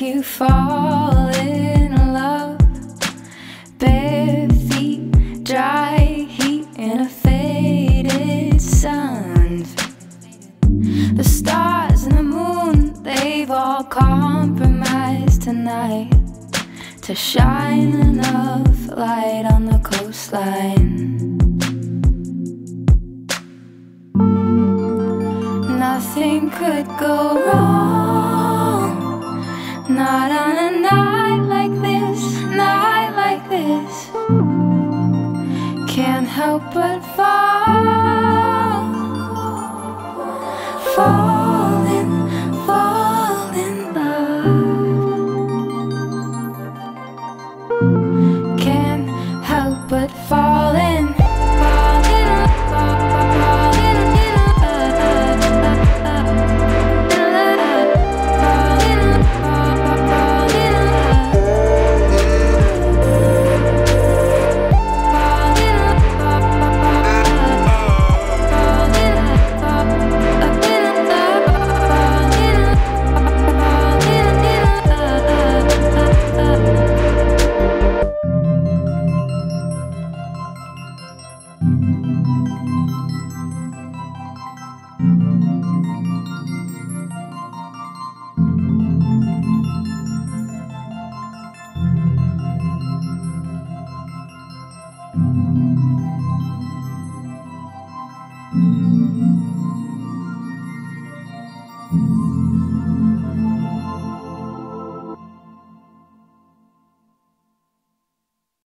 make you fall in love. Bare feet, dry heat in a faded sun. The stars and the moon, they've all compromised tonight to shine enough light on the coastline. Nothing could go wrong not on a night like this, night like this. Can't help but fall, fall Mm-hmm.